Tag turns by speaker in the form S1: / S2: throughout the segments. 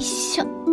S1: い。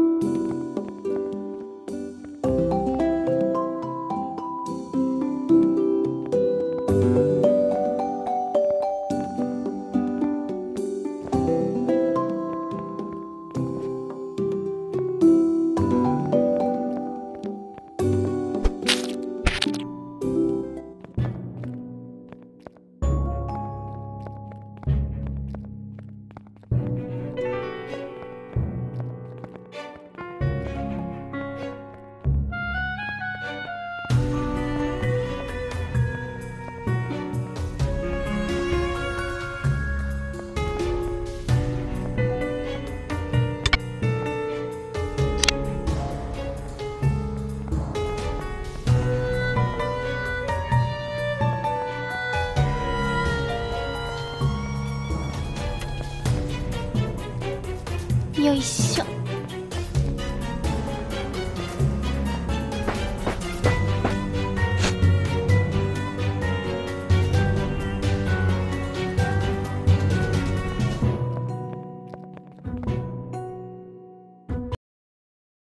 S1: よいしょ。